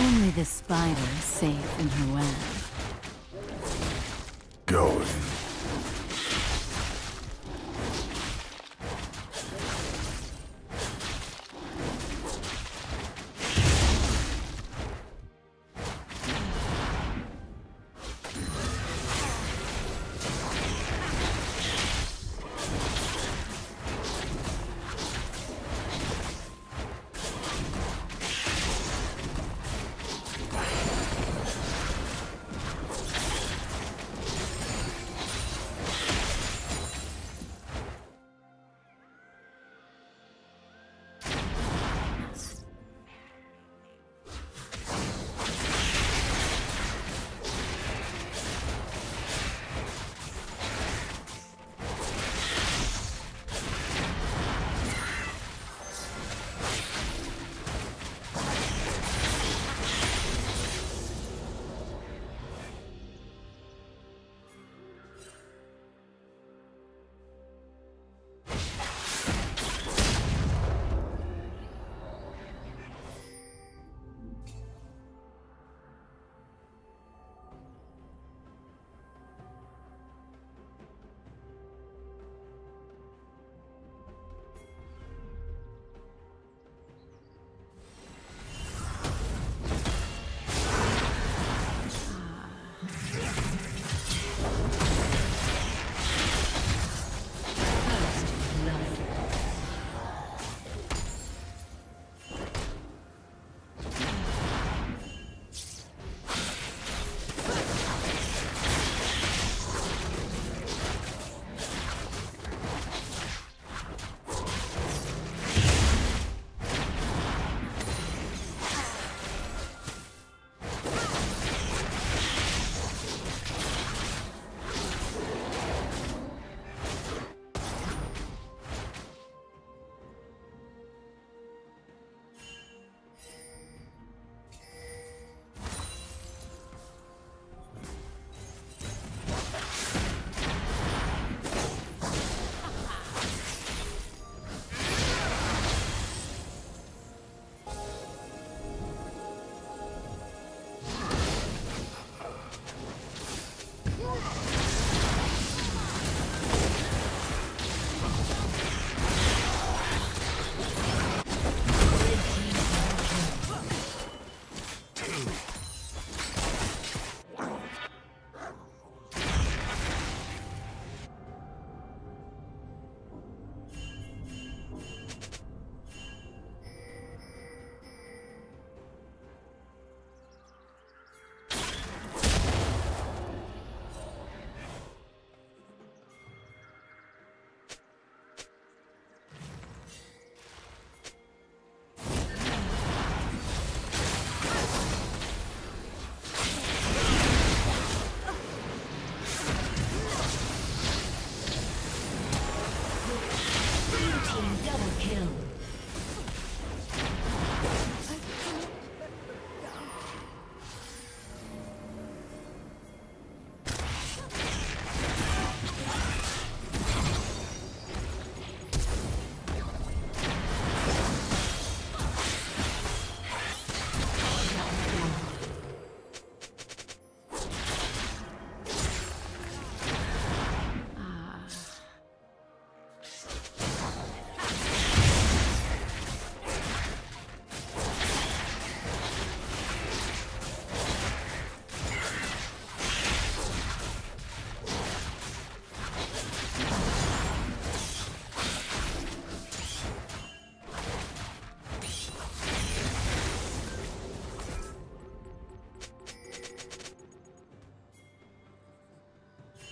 Only the spider safe in her web. Going.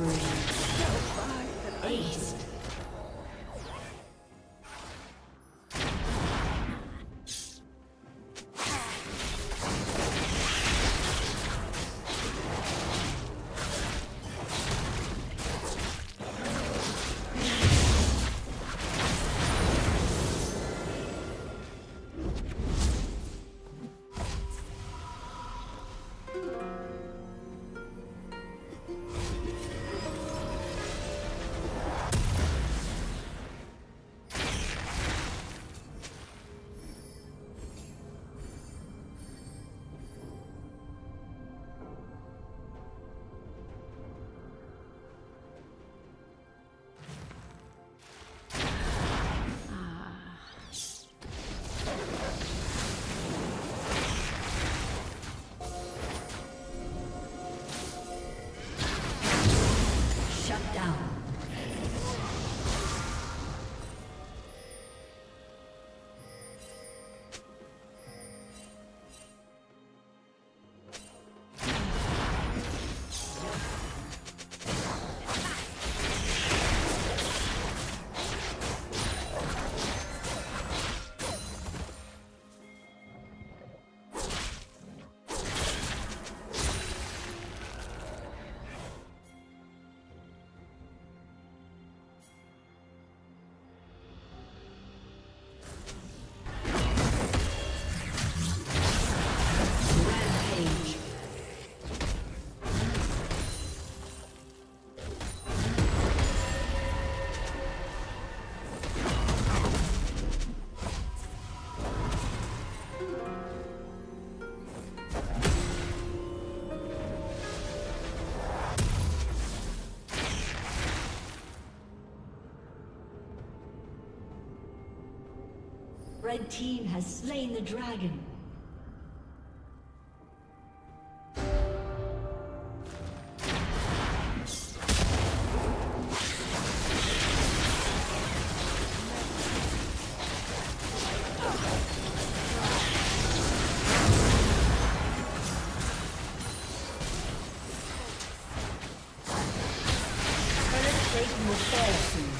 Rampage. Red team has slain the dragon. Soon.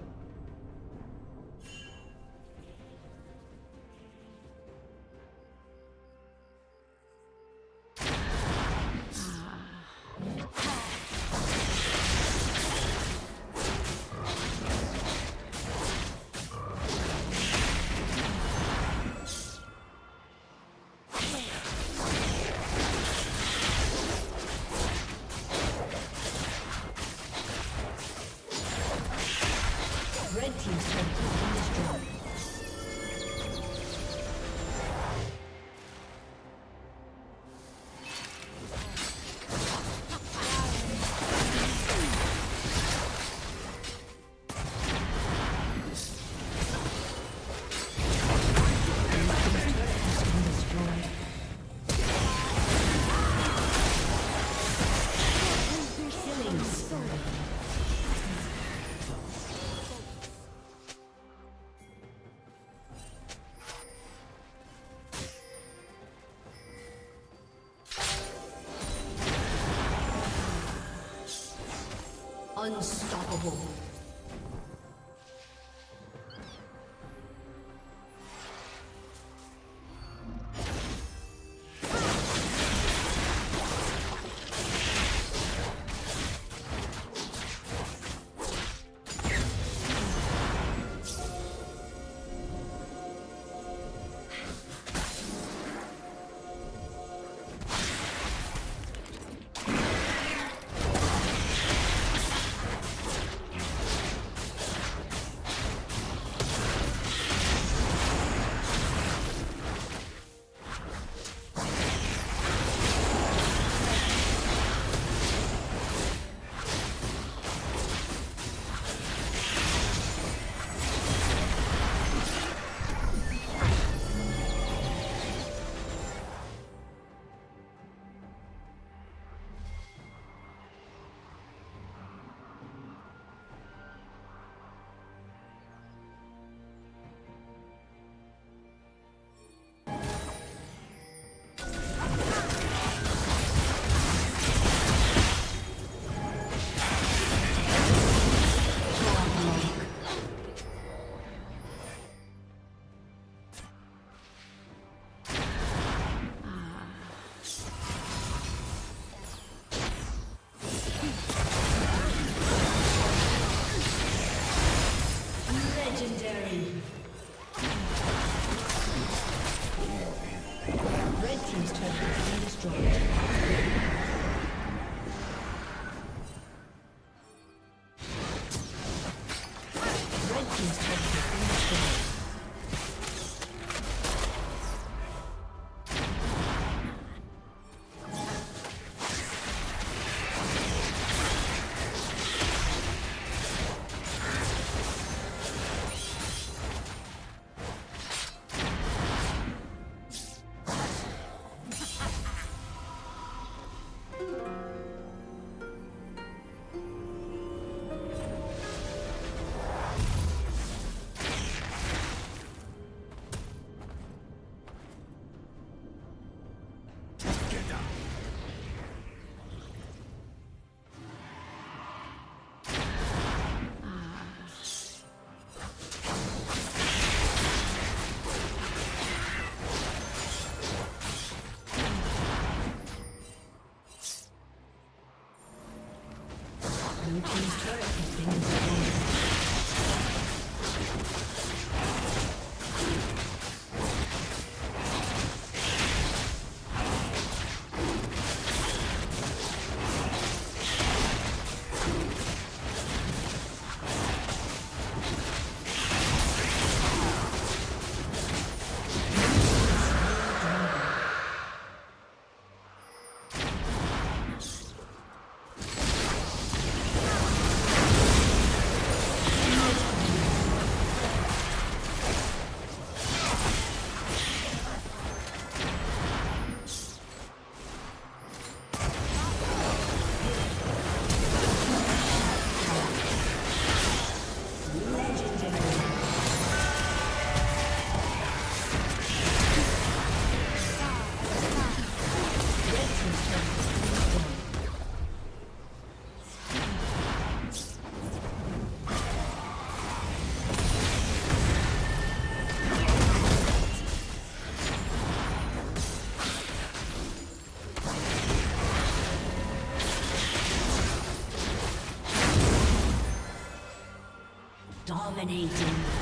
Dominating.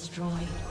Destroyed.